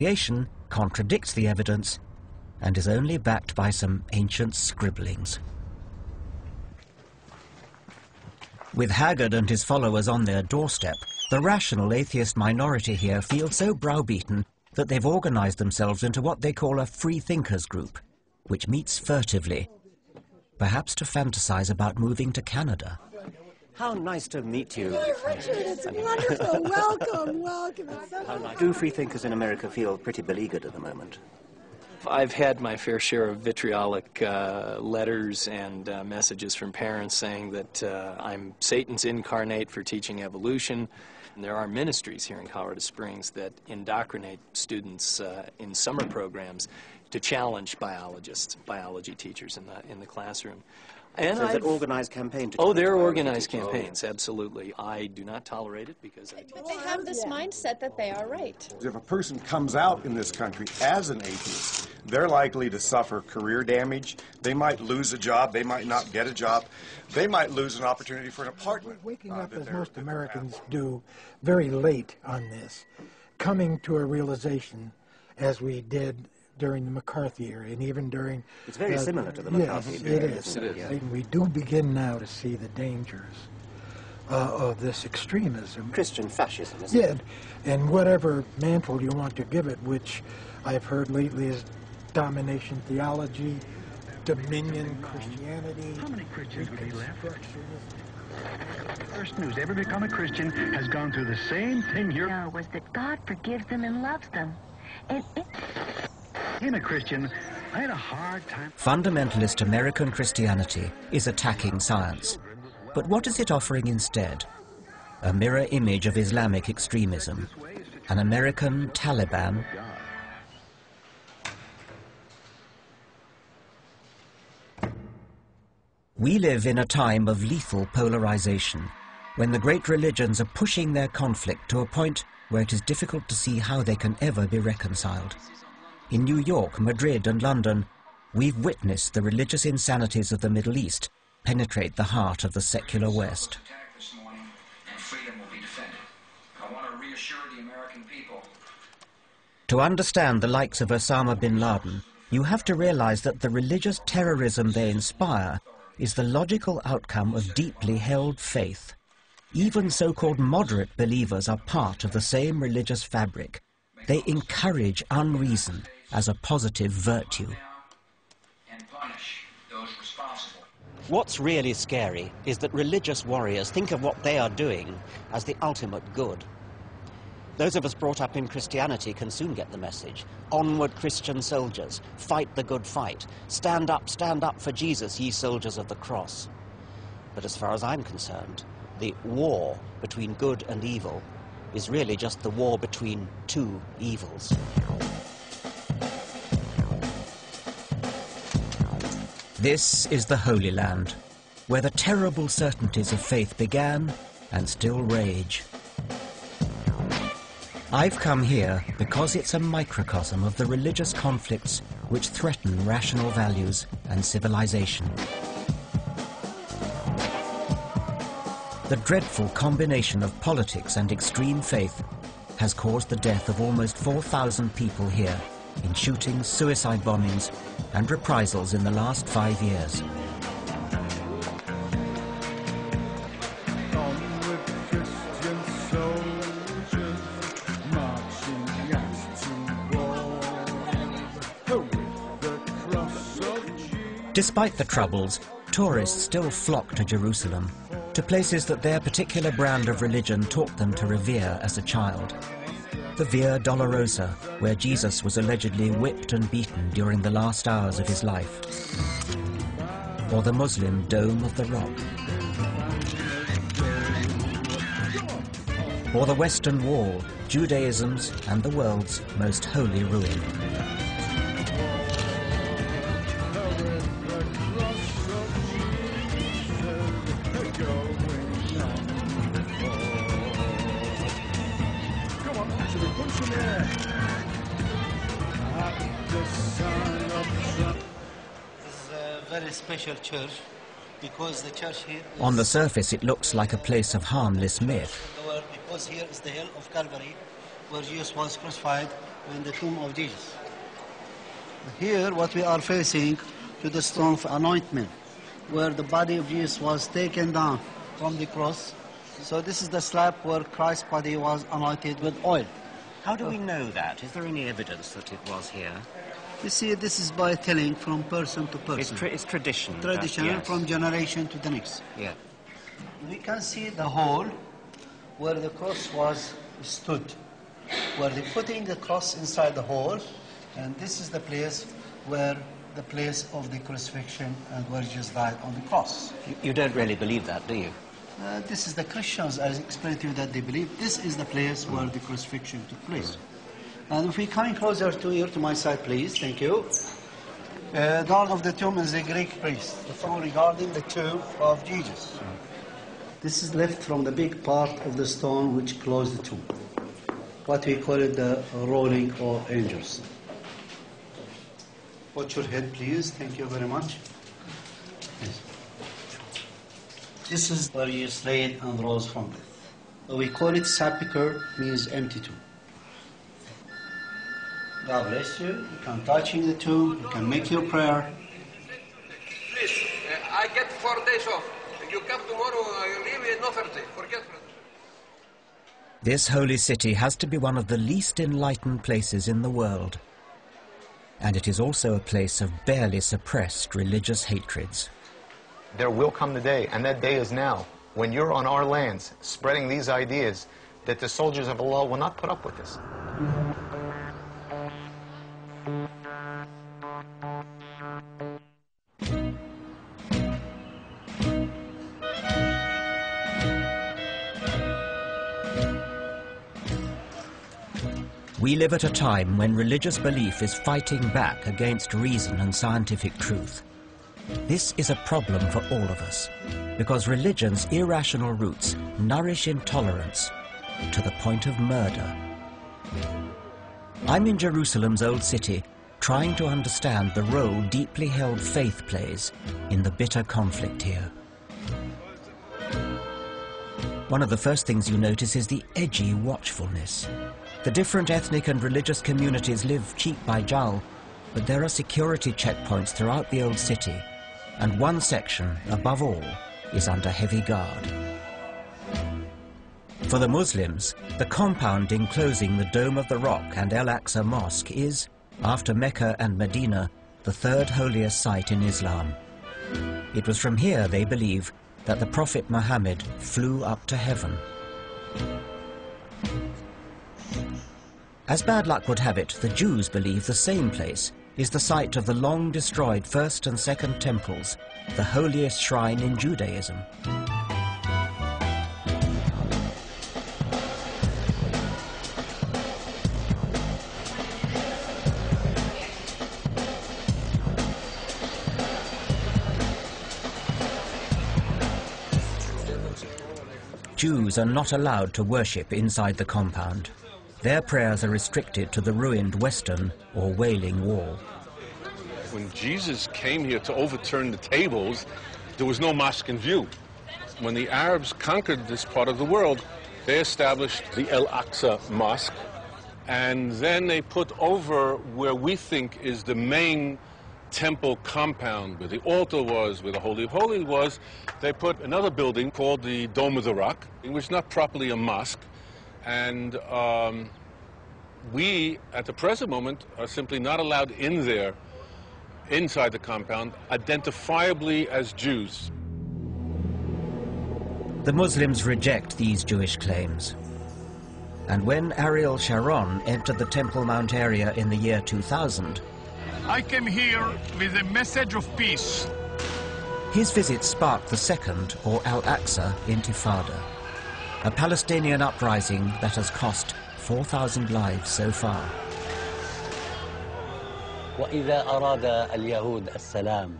Creation contradicts the evidence and is only backed by some ancient scribblings. With Haggard and his followers on their doorstep, the rational atheist minority here feel so browbeaten that they've organized themselves into what they call a free thinkers group, which meets furtively, perhaps to fantasize about moving to Canada. How nice to meet you. Oh, Richard, it's wonderful. welcome, welcome. So Do free thinkers in America feel pretty beleaguered at the moment? I've had my fair share of vitriolic uh, letters and uh, messages from parents saying that uh, I'm Satan's incarnate for teaching evolution. And there are ministries here in Colorado Springs that indoctrinate students uh, in summer programs to challenge biologists, biology teachers in the, in the classroom. And so is it organized campaign to Oh, they're organized campaigns, absolutely. I do not tolerate it because I teach. But they have this mindset that they are right. If a person comes out in this country as an atheist, they're likely to suffer career damage. They might lose a job. They might not get a job. They might lose an opportunity for an apartment. Waking uh, up, as most Americans do, very late on this, coming to a realization, as we did during the McCarthy era and even during... It's very uh, similar to the McCarthy yes, era. It is. It is. And we do begin now to see the dangers uh, of this extremism. Christian fascism, yeah, it? and whatever mantle you want to give it, which I've heard lately is domination theology, dominion Christianity. How many Christians would be left? First news ever become a Christian has gone through the same thing here. No, was that God forgives them and loves them. And it... In a Christian, I had a hard time. Fundamentalist American Christianity is attacking science. But what is it offering instead? A mirror image of Islamic extremism. An American Taliban We live in a time of lethal polarization, when the great religions are pushing their conflict to a point where it is difficult to see how they can ever be reconciled. In New York, Madrid and London, we've witnessed the religious insanities of the Middle East penetrate the heart of the secular West. To understand the likes of Osama bin Laden, you have to realize that the religious terrorism they inspire is the logical outcome of deeply held faith. Even so-called moderate believers are part of the same religious fabric. They encourage unreason as a positive virtue. What's really scary is that religious warriors think of what they are doing as the ultimate good. Those of us brought up in Christianity can soon get the message. Onward, Christian soldiers, fight the good fight. Stand up, stand up for Jesus, ye soldiers of the cross. But as far as I'm concerned, the war between good and evil is really just the war between two evils. This is the Holy Land, where the terrible certainties of faith began and still rage. I've come here because it's a microcosm of the religious conflicts which threaten rational values and civilization. The dreadful combination of politics and extreme faith has caused the death of almost 4,000 people here in shootings, suicide bombings and reprisals in the last five years. Despite the troubles, tourists still flock to Jerusalem, to places that their particular brand of religion taught them to revere as a child the Via Dolorosa, where Jesus was allegedly whipped and beaten during the last hours of his life, or the Muslim Dome of the Rock, or the Western Wall, Judaism's and the world's most holy ruin. The church here. On the surface, it looks like a place of harmless myth. Because here is the hill of Calvary, where Jesus was crucified and the tomb of Jesus. Here, what we are facing to the stone of anointment, where the body of Jesus was taken down from the cross. So this is the slab where Christ's body was anointed with oil. How do we know that? Is there any evidence that it was here? You see, this is by telling from person to person. It's, tra- it's tradition. Tradition yes. from generation to the next. Yeah. We can see the hole where the cross was stood, where they putting the cross inside the hole, and this is the place where the place of the crucifixion and where Jesus died on the cross. You, you don't really believe that, do you? Uh, this is the Christians, I explained to you that they believe this is the place where the crucifixion took place. And if we come closer to here, to my side, please, thank you. Uh, guard of the tomb is a Greek priest, the regarding the tomb of Jesus. This is left from the big part of the stone which closed the tomb. What we call it the rolling of angels. Watch your head, please. Thank you very much. Yes. This is where you slayed and rose from death. We call it sepulchre, means empty tomb. God bless you. You can touching the tomb. You can make your prayer. Please, uh, I get four days off. You come tomorrow, I leave no Thursday. Forget it. This holy city has to be one of the least enlightened places in the world. And it is also a place of barely suppressed religious hatreds. There will come the day, and that day is now, when you're on our lands spreading these ideas that the soldiers of Allah will not put up with this. We live at a time when religious belief is fighting back against reason and scientific truth. This is a problem for all of us, because religion's irrational roots nourish intolerance to the point of murder. I'm in Jerusalem's old city, trying to understand the role deeply held faith plays in the bitter conflict here. One of the first things you notice is the edgy watchfulness. The different ethnic and religious communities live cheek by jowl, but there are security checkpoints throughout the old city, and one section, above all, is under heavy guard. For the Muslims, the compound enclosing the Dome of the Rock and El Aqsa Mosque is, after Mecca and Medina, the third holiest site in Islam. It was from here, they believe, that the Prophet Muhammad flew up to heaven. As bad luck would have it, the Jews believe the same place is the site of the long destroyed First and Second Temples, the holiest shrine in Judaism. Jews are not allowed to worship inside the compound. Their prayers are restricted to the ruined Western or Wailing Wall. When Jesus came here to overturn the tables, there was no mosque in view. When the Arabs conquered this part of the world, they established the El Aqsa Mosque, and then they put over where we think is the main temple compound, where the altar was, where the Holy of Holies was, they put another building called the Dome of the Rock, which is not properly a mosque. And um, we, at the present moment, are simply not allowed in there, inside the compound, identifiably as Jews. The Muslims reject these Jewish claims. And when Ariel Sharon entered the Temple Mount area in the year 2000, I came here with a message of peace. His visit sparked the second, or Al-Aqsa, Intifada, a Palestinian uprising that has cost 4,000 lives so far. وإذا أراد اليهود السلام